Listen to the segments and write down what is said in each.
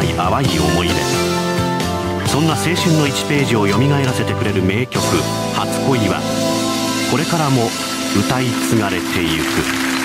ない淡い思い出。そんな青春の1ページをよみがえらせてくれる名曲「初恋は」これからも歌い継がれてゆく。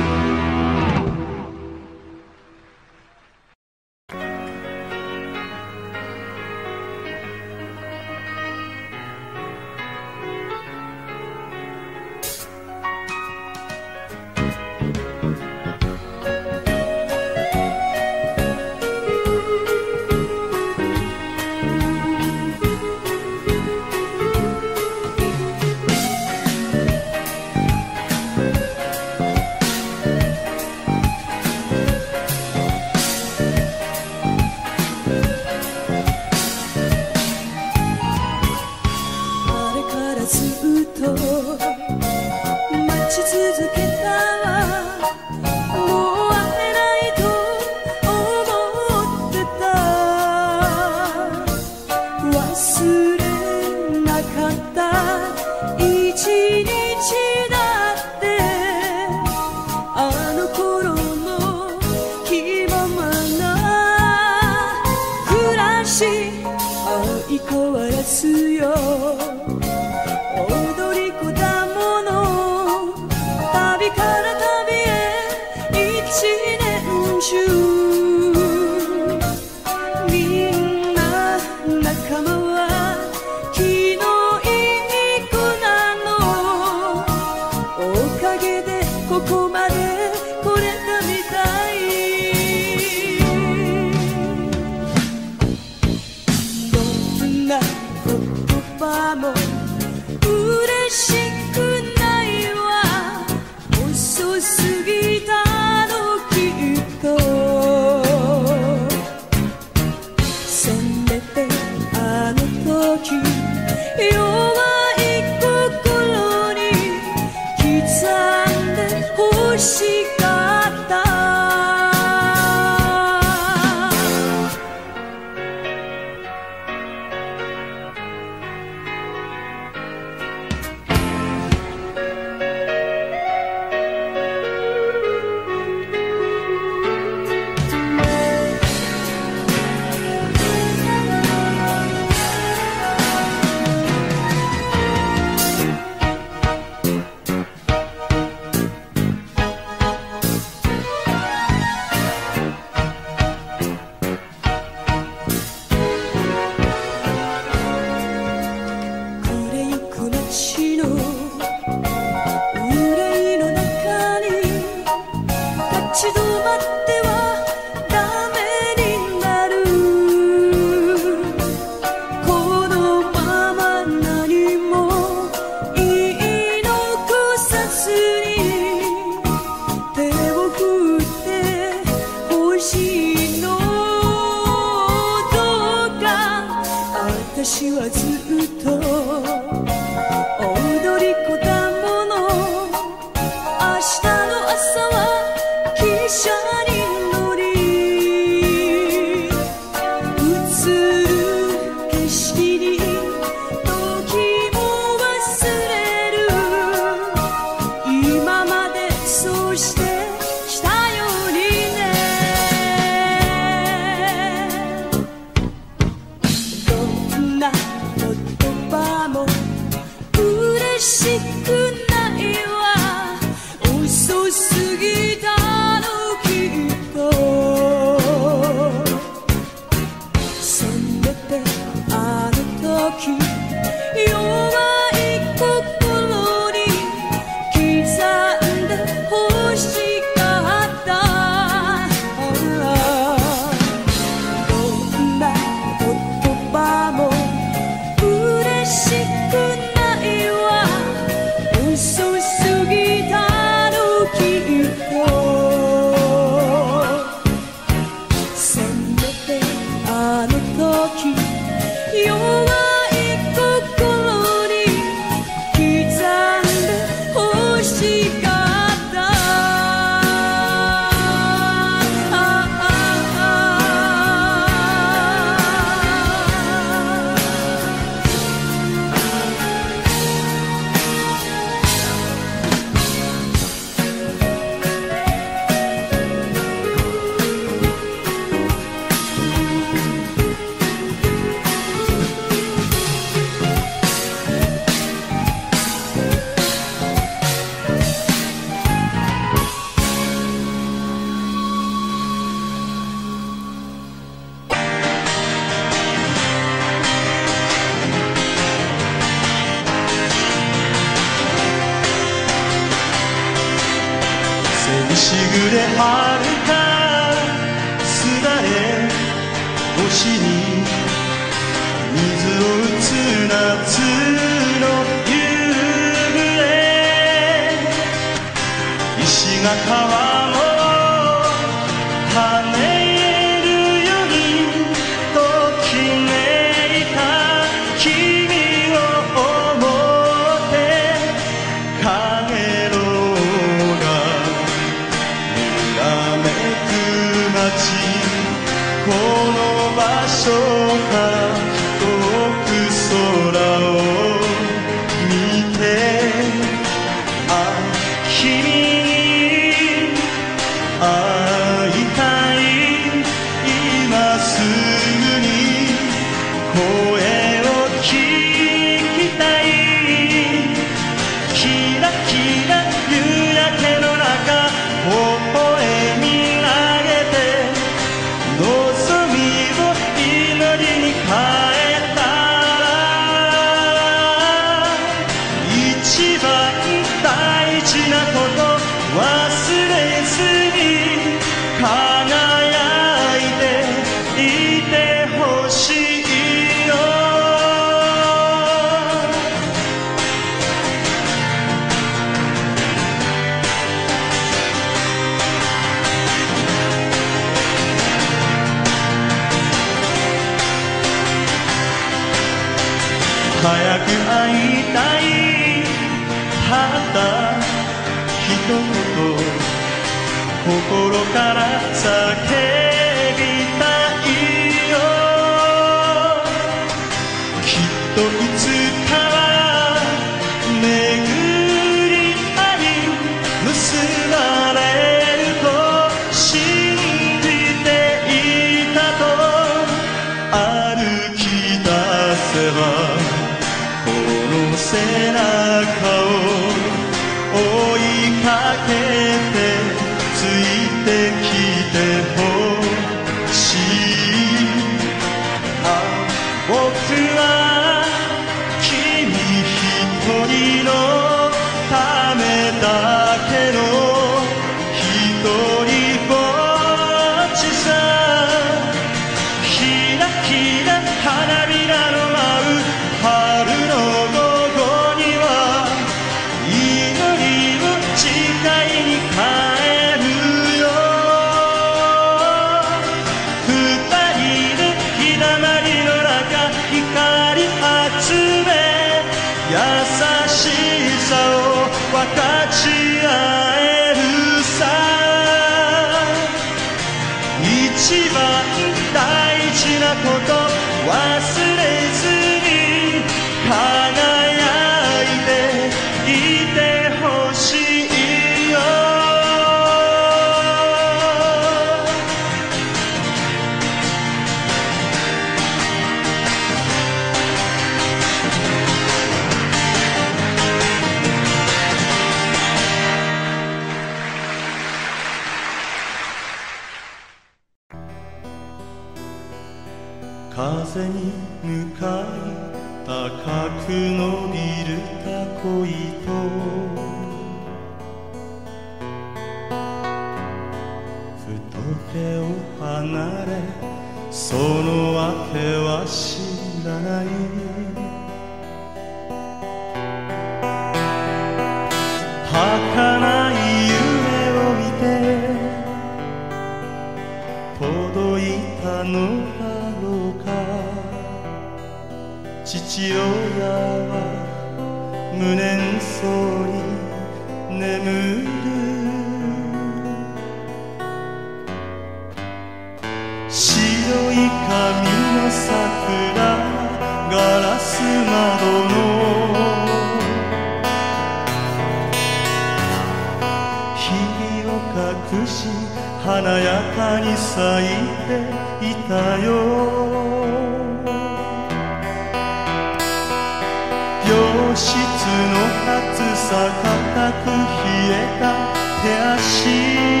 く冷えた手足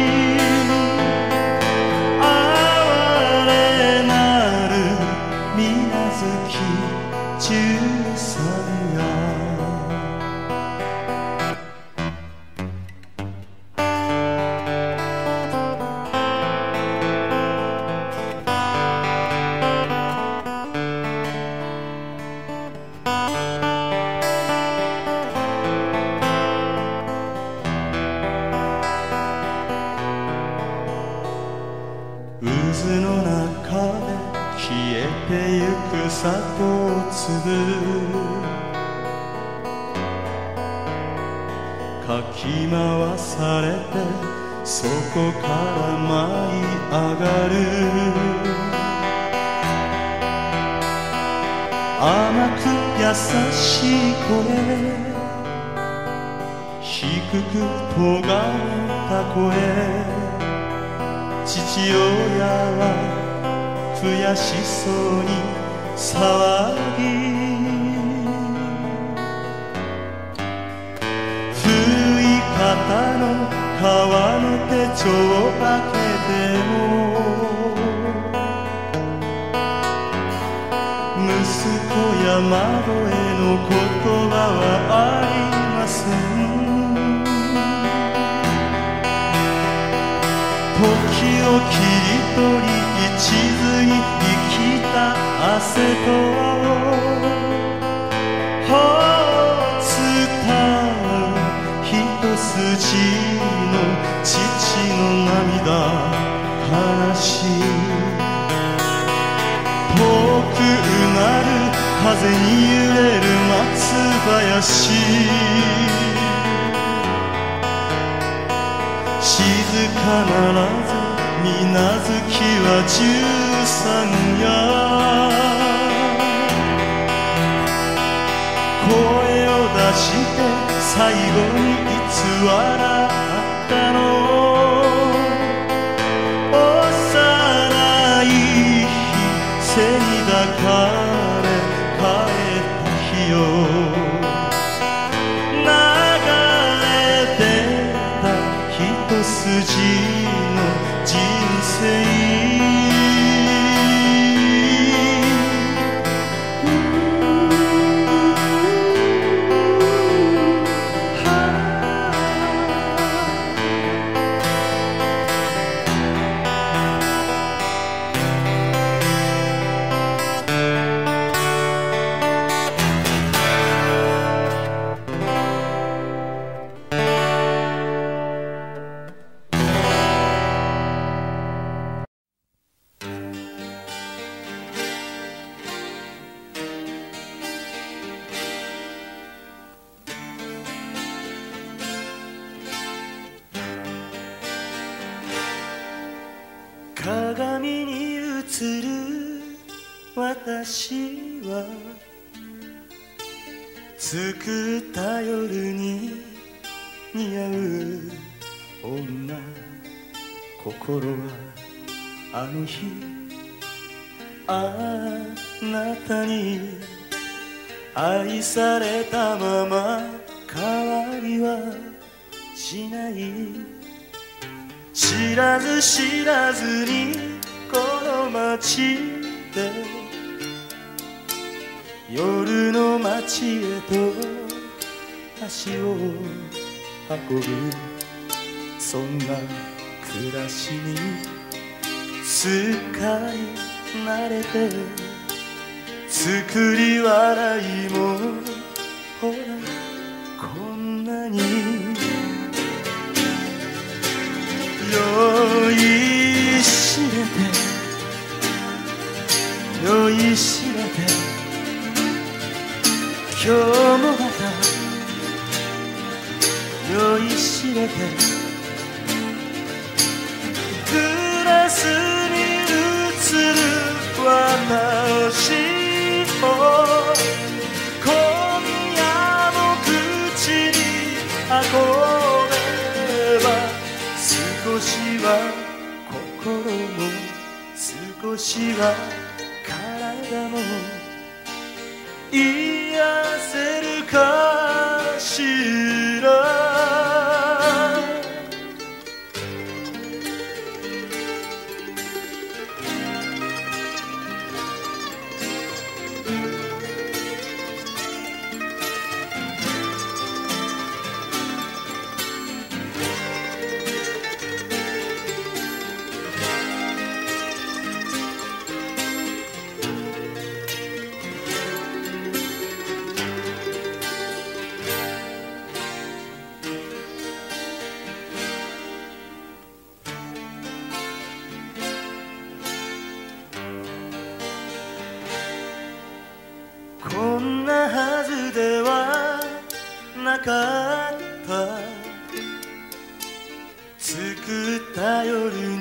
あの日あなたに愛されたまま変わりはしない。知らず知らずにこの街で夜の街へと足を運ぶ。そんな暮らしにすっかり慣れて作り笑いも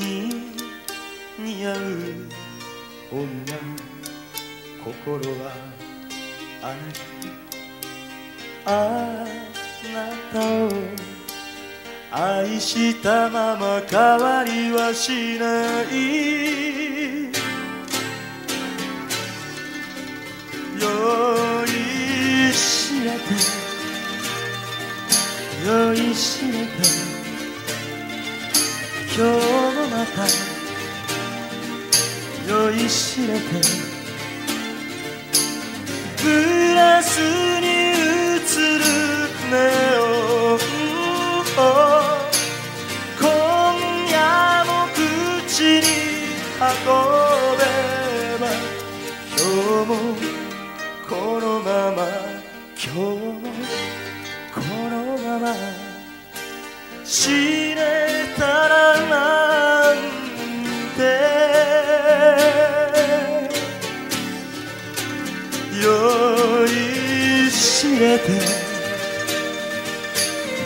に似合う女心はあなたあなたを愛したまま変わりはしない。酔いしれて酔いしれて今日もまた酔いしれてグラスに映るネオンを今夜も口に運べば今日もこのまま今日もこのまま酔いしれて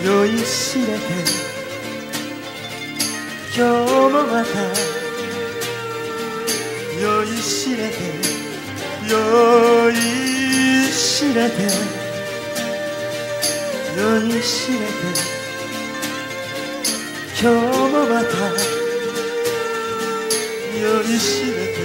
酔いしれて今日もまた酔いしれて酔いしれて酔いしれて今日もまた酔いしめて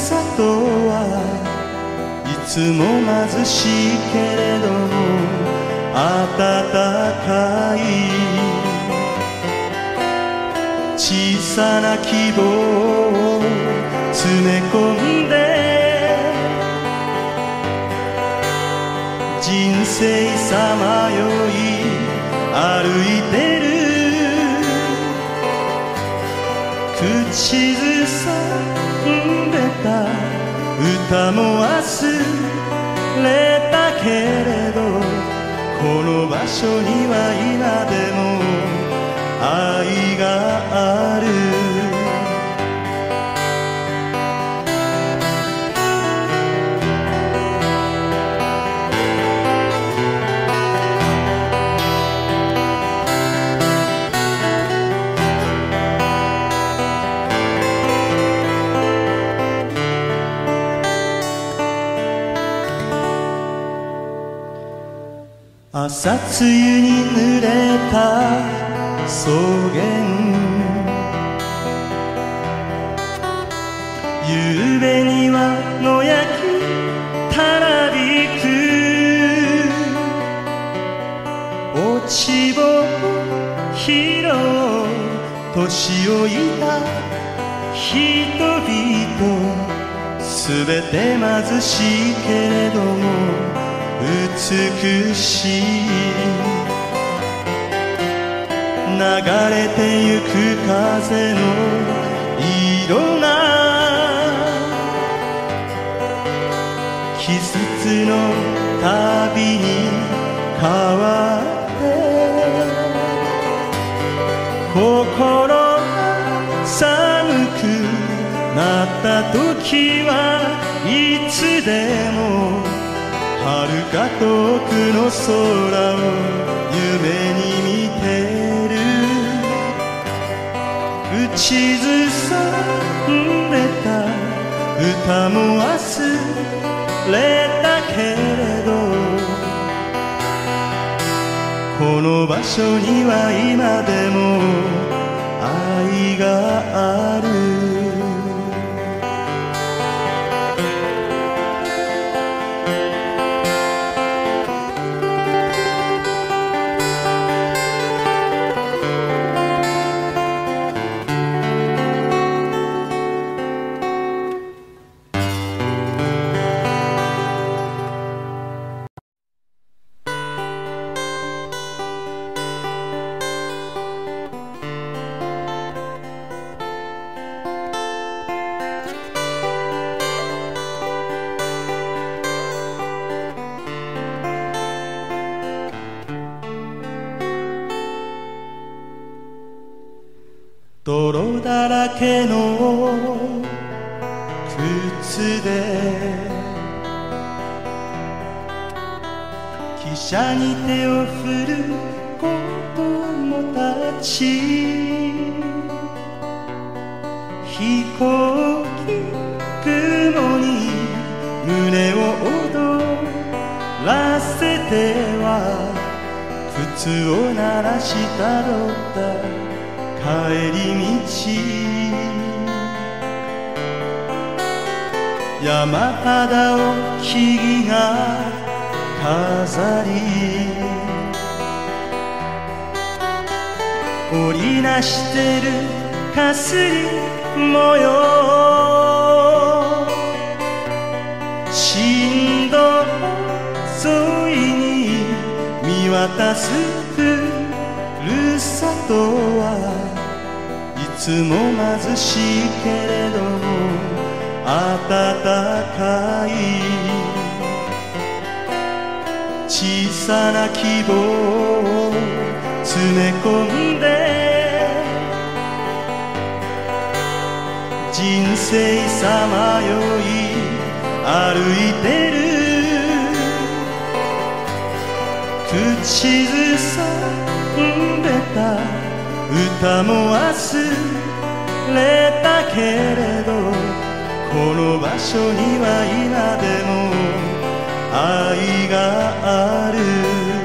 さとはいつも貧しいけれども暖かい小さな希望を詰め込んで人生さまよい歩いてる。口ずさ歌も忘れたけれどこの場所には今でも愛がある。朝露に濡れた草原夕べには野焼きたなびく落ち穂拾う年老いた人々すべて貧しいけれども美しい流れてゆく風の色が季節のたびに変わって心寒くなった時はいつでも遥か遠くの空を夢に見てる口ずさんでた。歌も忘れた。けれどこの場所には今でも愛があるだらけの靴で汽車に手を振る子供たち飛行機雲に胸を躍らせては靴を鳴らしたどった帰り道。山肌を木々が飾り織りなしてるかすり模様。振動沿いに見渡すふるさとは。つも貧しいけれども暖かい小さな希望を詰め込んで人生さまよい歩いてる。口ずさんでた。歌も忘れたけれどこの場所には今でも愛がある。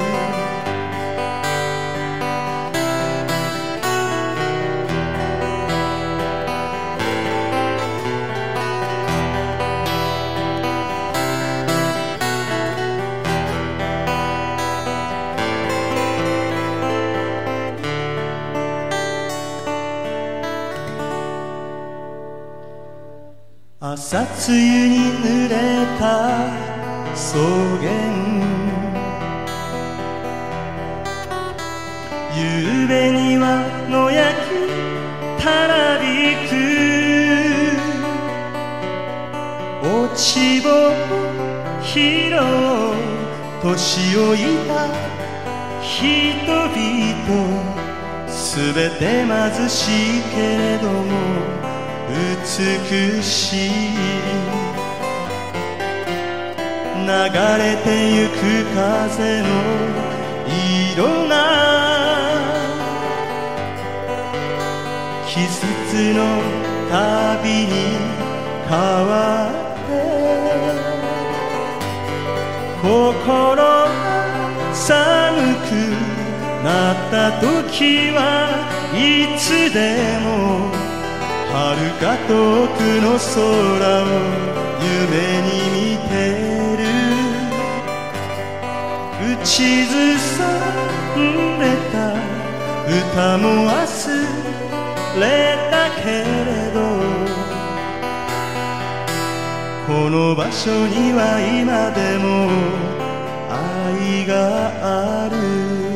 朝露に濡れた草原。夕べには野焼きたらびく。落ち葉拾う年老いた人々。すべて貧しいけれども美しい流れてゆく風の色が季節のたびに変わって心が寒くなった時はいつでも遥か遠くの空を夢に見てる口ずさんでた歌も忘れたけれどこの場所には今でも愛がある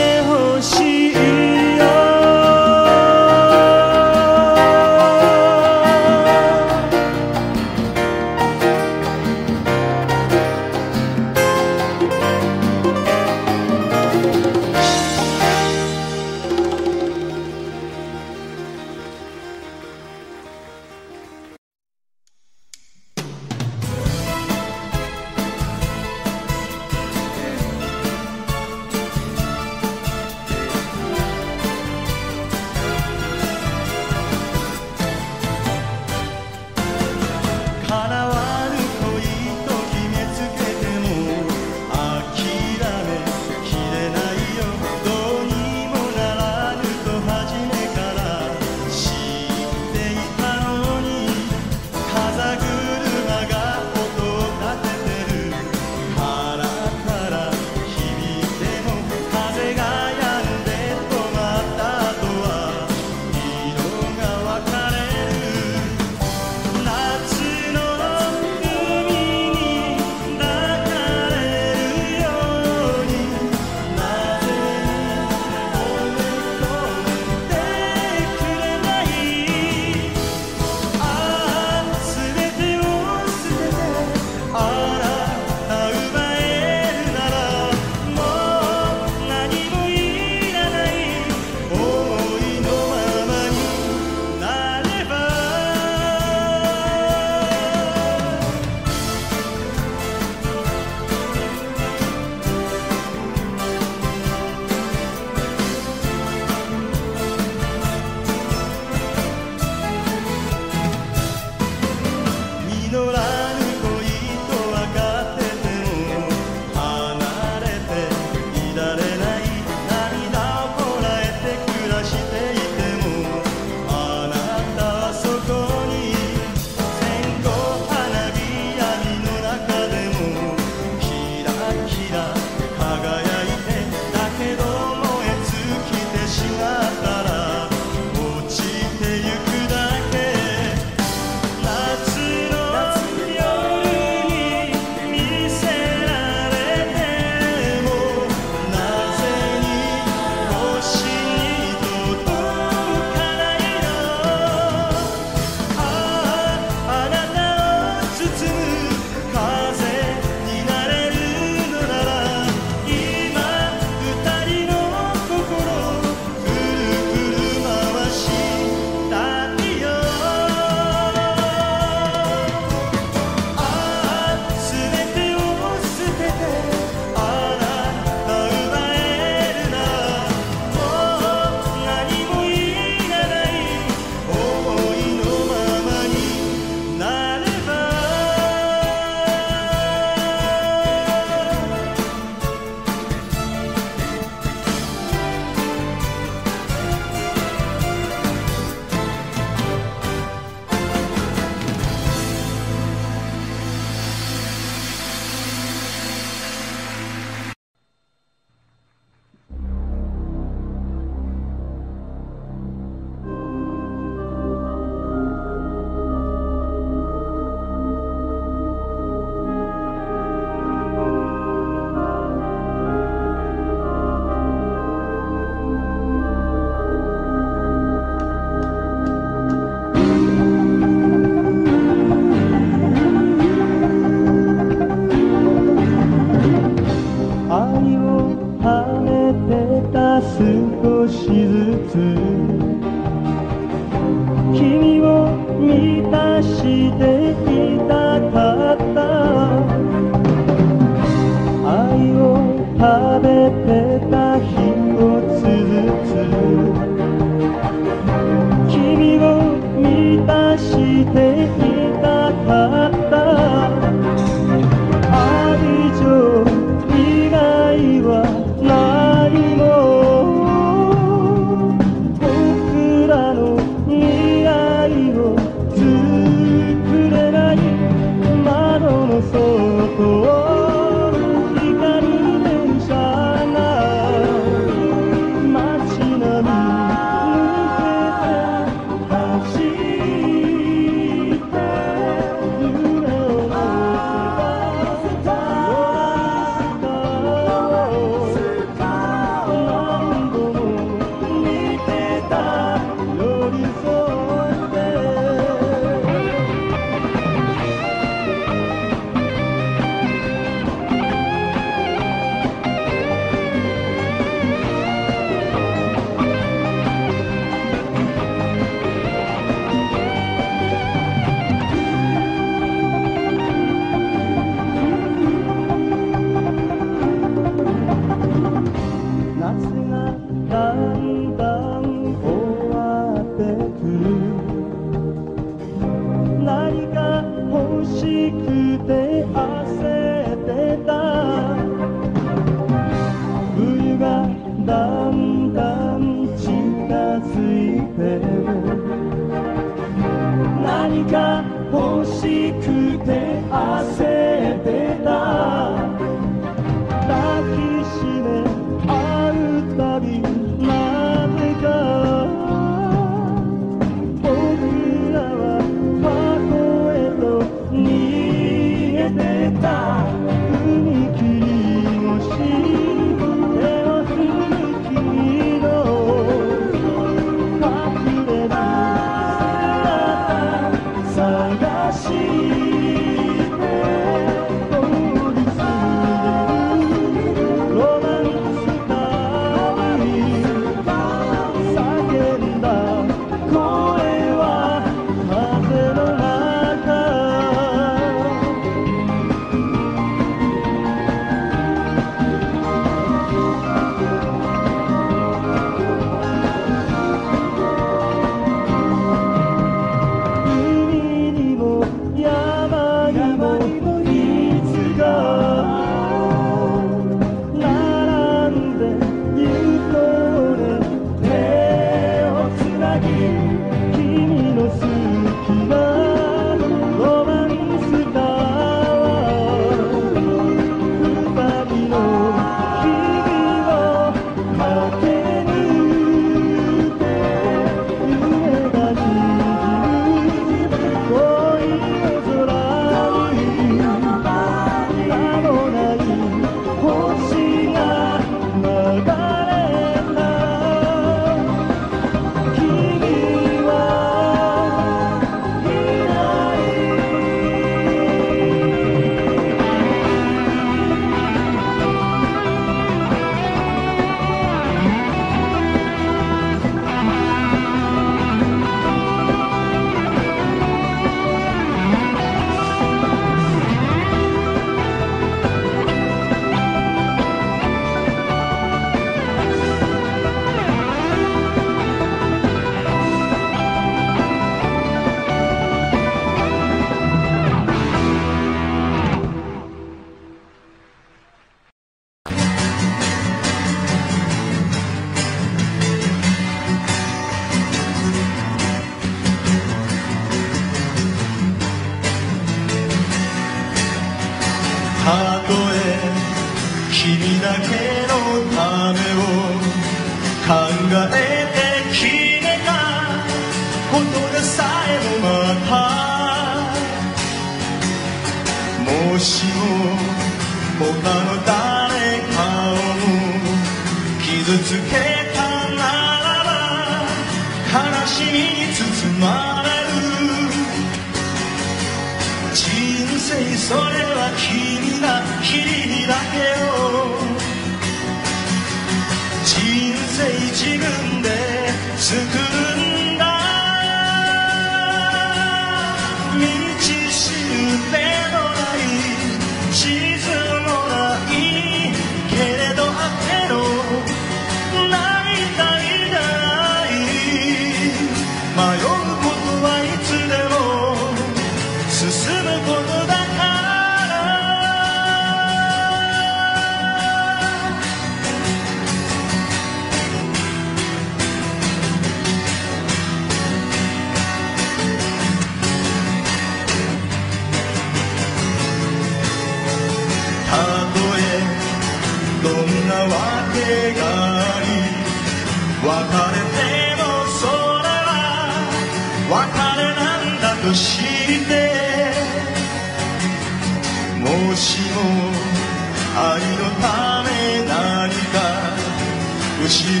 失う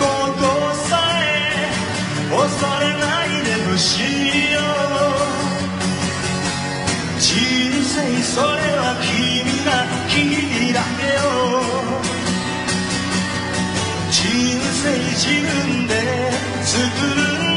ことさえ恐れないでほしいよ人生それは君が君だけよ人生自分で作るんだ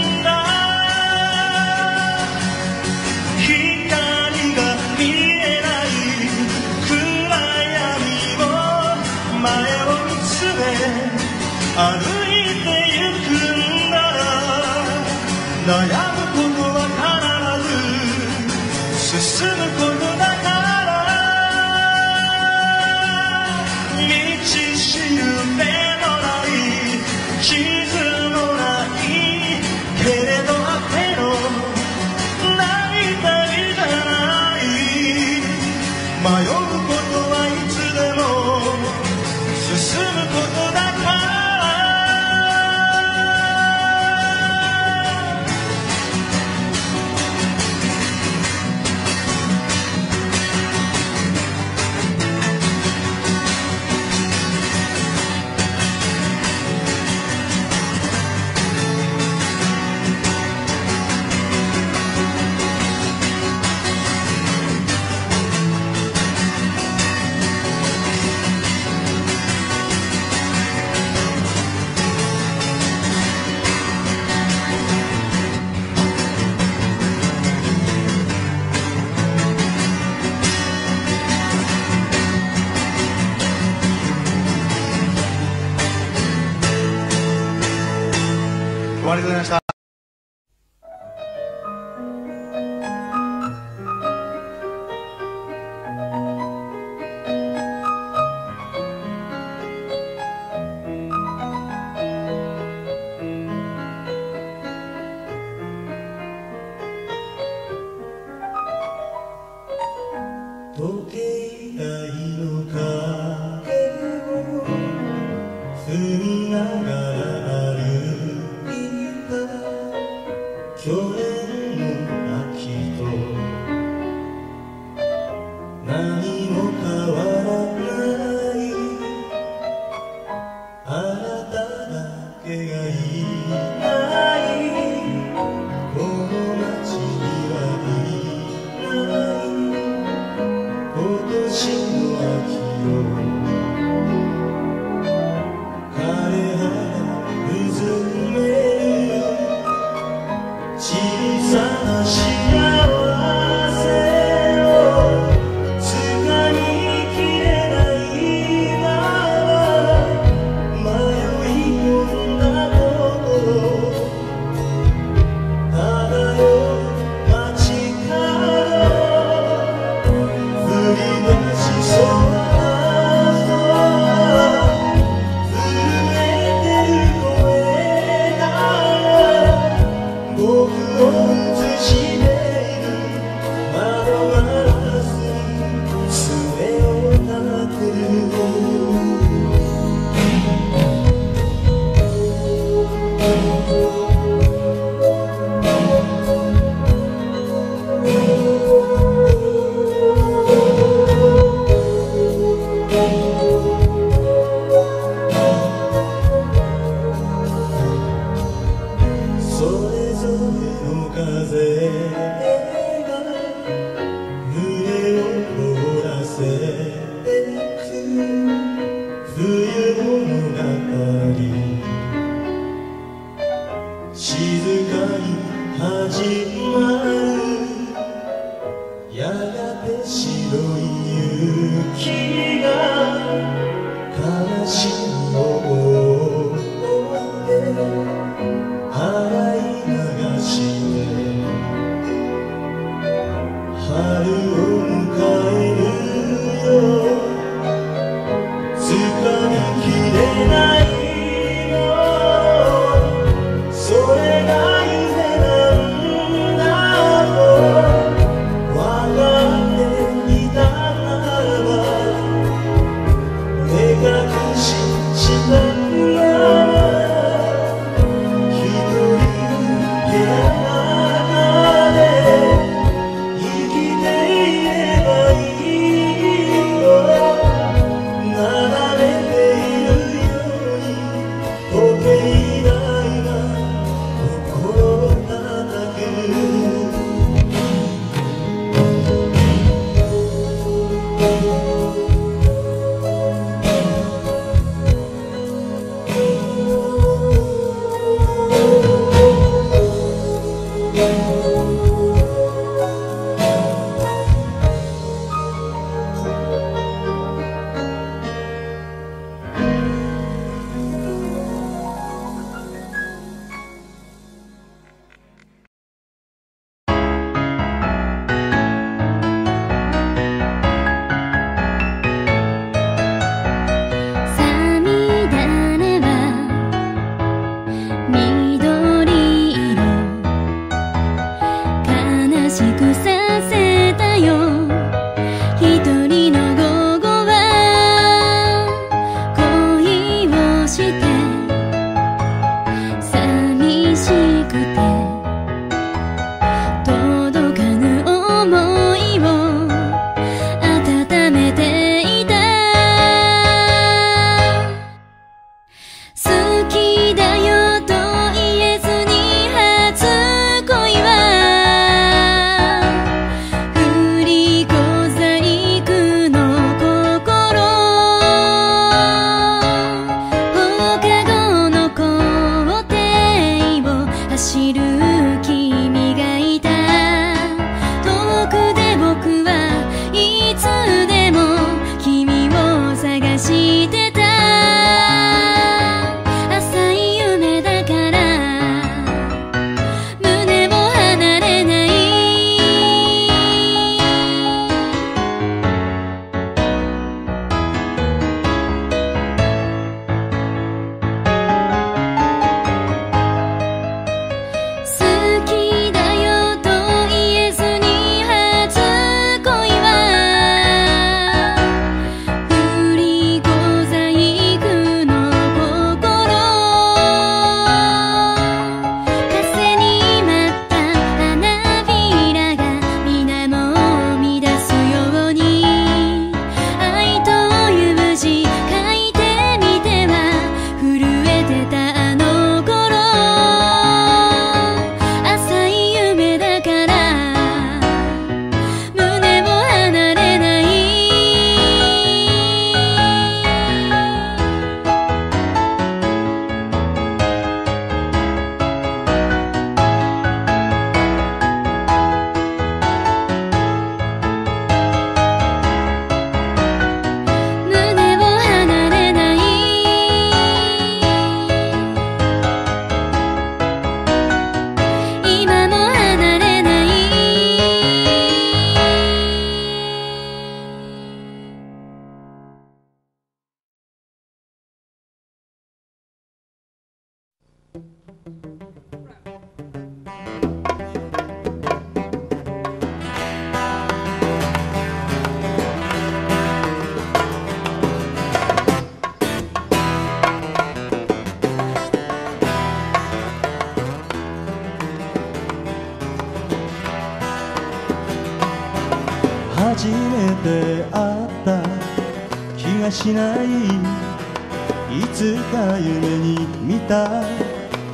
いつか夢に見た。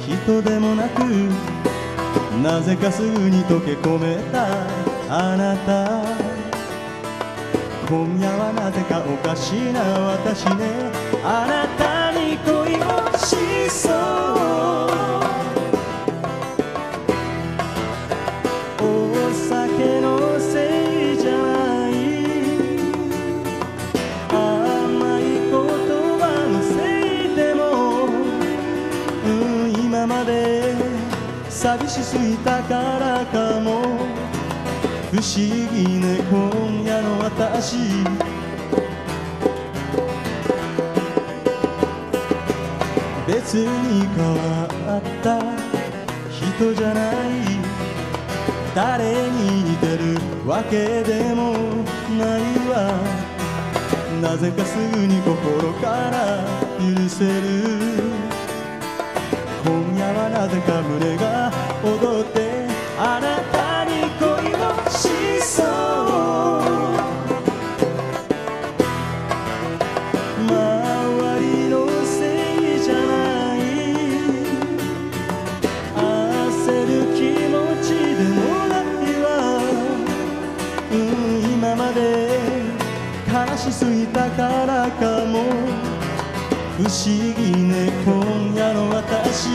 人でもなくなぜかすぐに溶け込めた。あなた。今夜はなぜかおかしな私ね。あなたに恋をしそう。しすぎたからかも。不思議ね今夜の私。別に変わった。人じゃない。誰に似てるわけでも。ないわ。なぜかすぐに心から許せる。はなぜか胸が踊ってあなたに恋をしそう周りのせい。じゃない。焦る気持ちでもない。わ、うん、今まで悲しすぎたからかも不思議ね今夜の私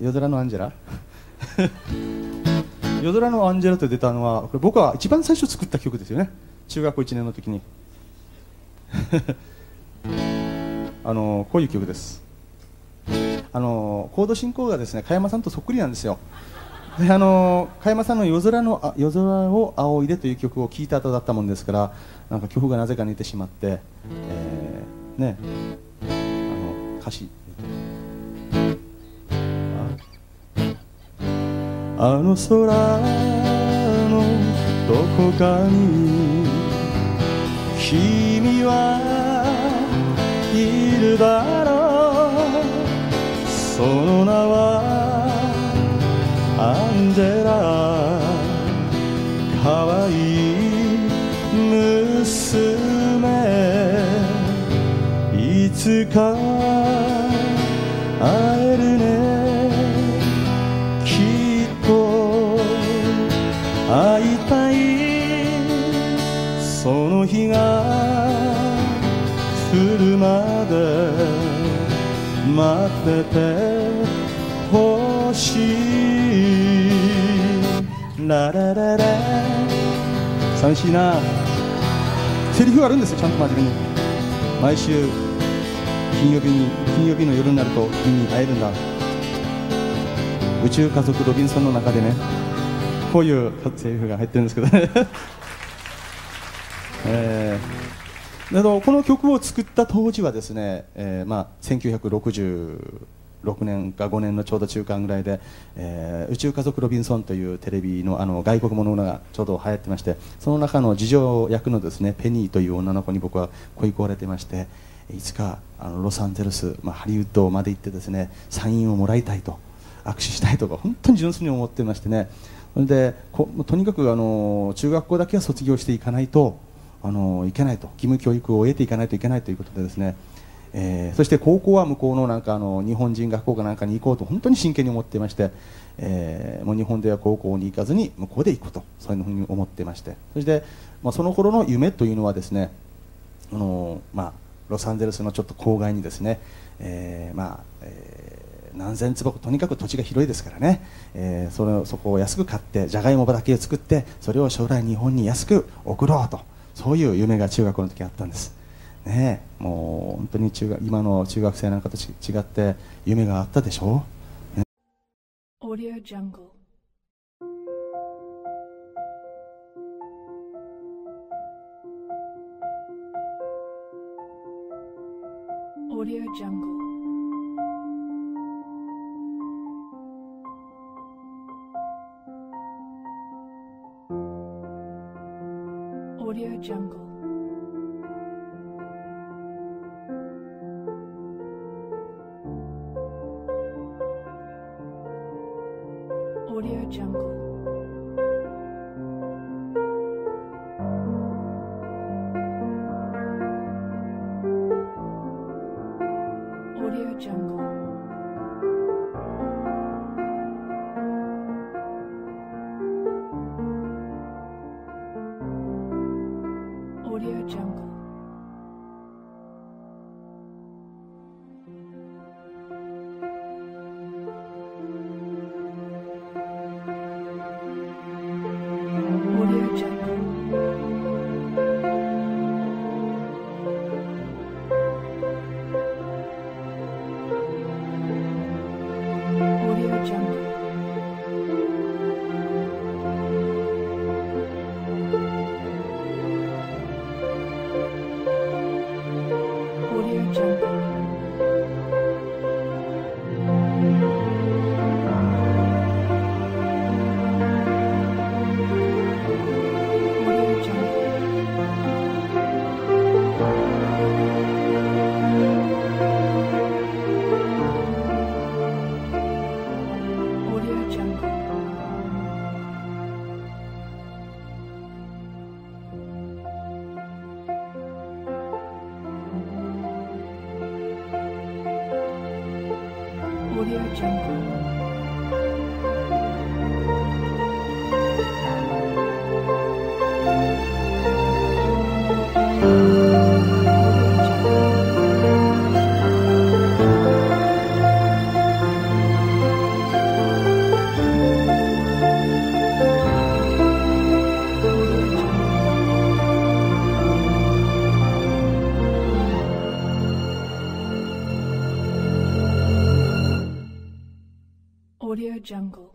夜空のアンジェラ？夜空のアンジェラと出たのはこれ僕は一番最初作った曲ですよね。中学校1年の時に。あのこういう曲です。あのコード進行がですね加山さんとそっくりなんですよ。であの加山さんの夜空のあ夜空を仰いでという曲を聴いた後だったもんですからなんか曲がなぜか似てしまって、えーね。あの歌詞。あの空のどこかに君はいるだろう。その名はアンジェラかわいい娘。いつか待っててほしい。ララララ。寂しいな。セリフあるんですよちゃんと真面目に。毎週金曜日に金曜日の夜になると君に会えるんだ。宇宙家族ロビンソンの中でね。こういうセリフが入ってるんですけどね。えー。でのこの曲を作った当時はですね、えーまあ、1966年か5年のちょうど中間ぐらいで、えー宇宙家族ロビンソンというテレビのあの外国ものがちょうど流行ってましてその中の次女役のですねペニーという女の子に僕は恋焦がれてましていつかあのロサンゼルス、まあ、ハリウッドまで行ってですねサインをもらいたいと握手したいとか本当に純粋に思ってましてね。でことにかくあの中学校だけは卒業していかないとあのいけないと。義務教育を得ていかないといけないということでですね、えーそして高校は向こうのなんかあの日本人学校かなんかに行こうと本当に真剣に思っていまして、えーもう日本では高校に行かずに向こうで行くとそういうふうに思っていまして。そして、まあ、その頃の夢というのはですねあのまあ、ロサンゼルスのちょっと郊外にですね、えーまあえー何千坪とにかく土地が広いですからね、えーそれそこを安く買ってじゃがいも畑を作ってそれを将来日本に安く送ろうと。そういう夢が中学校の時あったんです。ね、もう本当に中学今の中学生なんかと違って夢があったでしょ？Audio Jungle. Audio Jungle. Audio Jungle. Audio Jungle. Jungle.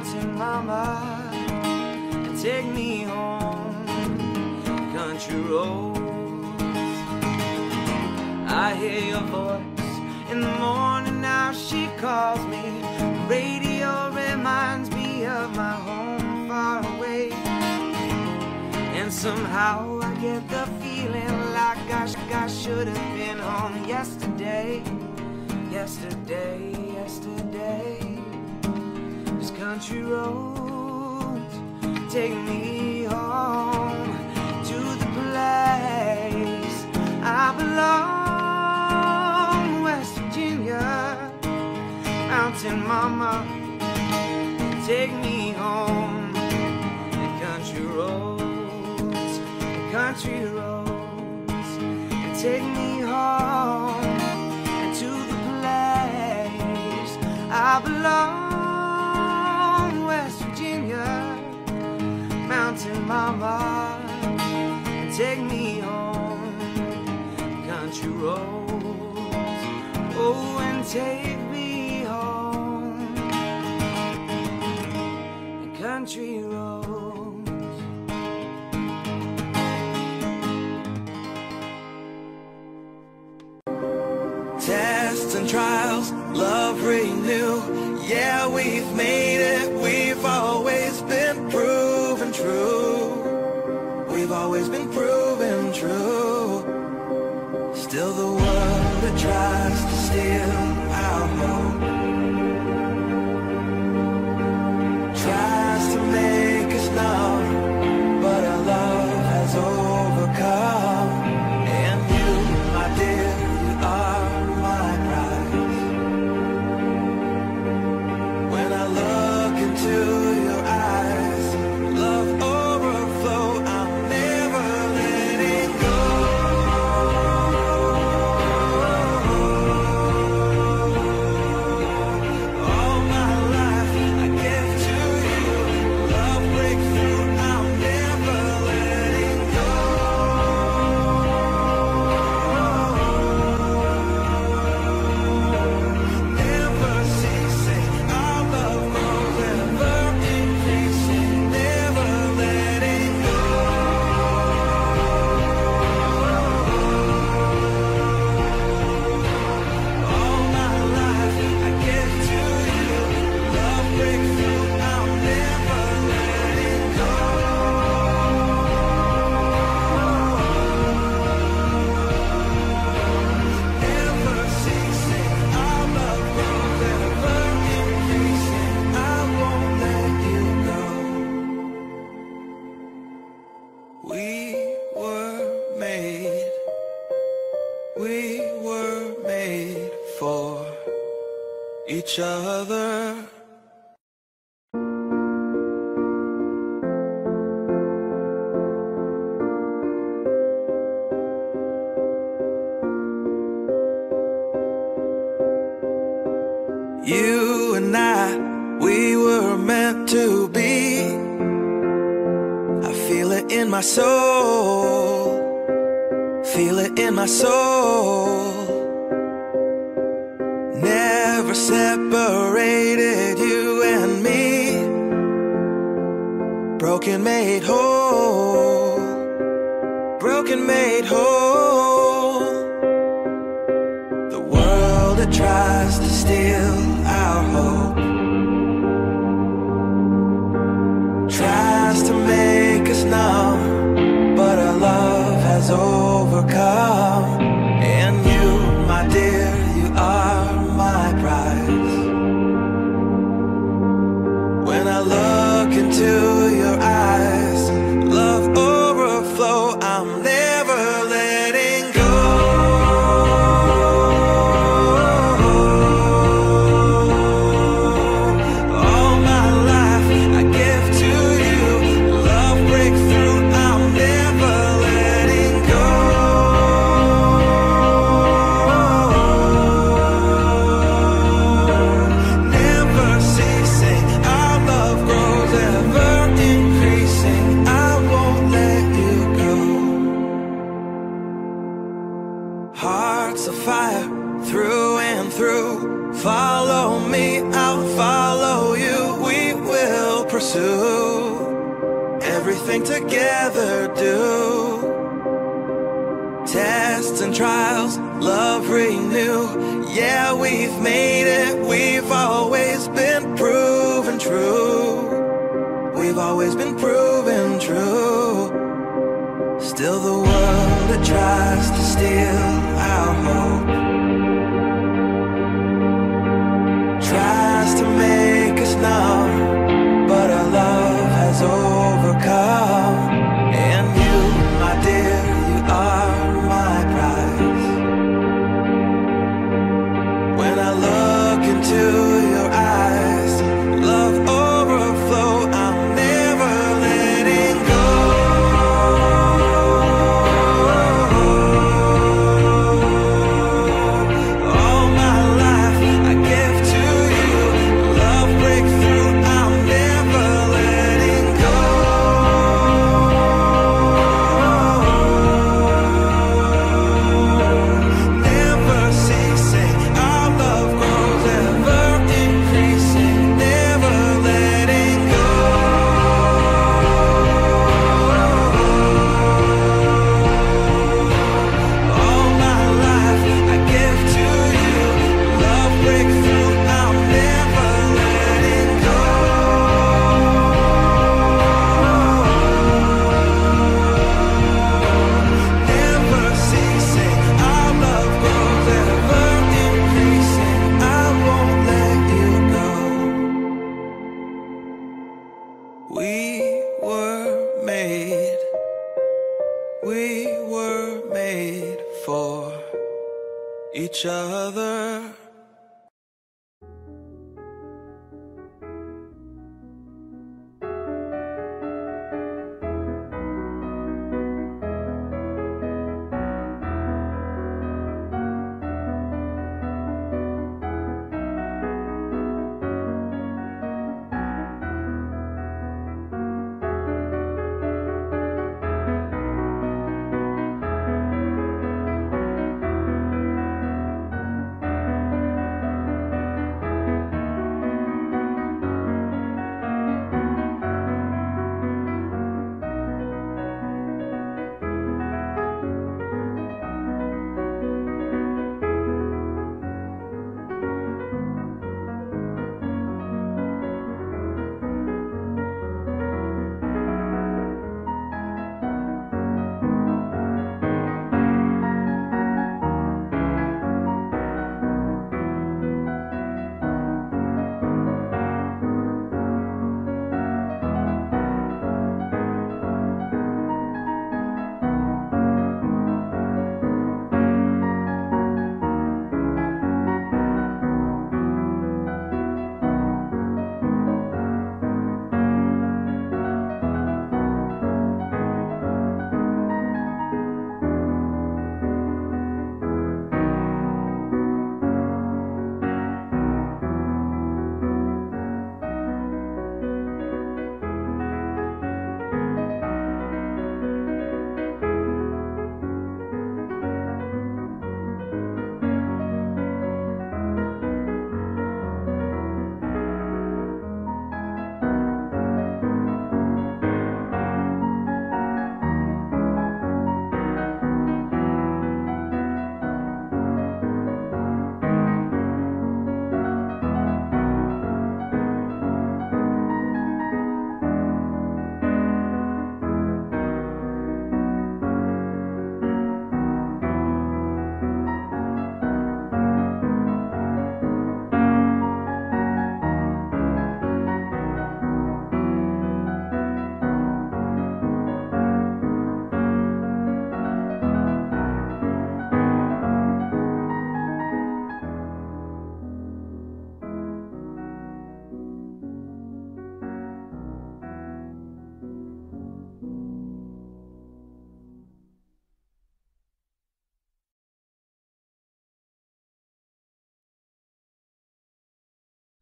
Mountain Mama, take me home. Country roads. I hear your voice in the morning now she calls me radio reminds me of my home far away and somehow I get the feeling like I, I should have been home yesterday yesterday yesterday this country roads take me home to the place I belong. West Virginia Mountain Mama take me home. The country roads the country roads take me home to the place I belong Mountain Mama take me home. Country roads oh and take me home. Country roads. Tests and trials, love renew. Yeah, we've made always been proven true. Still, the world that tries to steal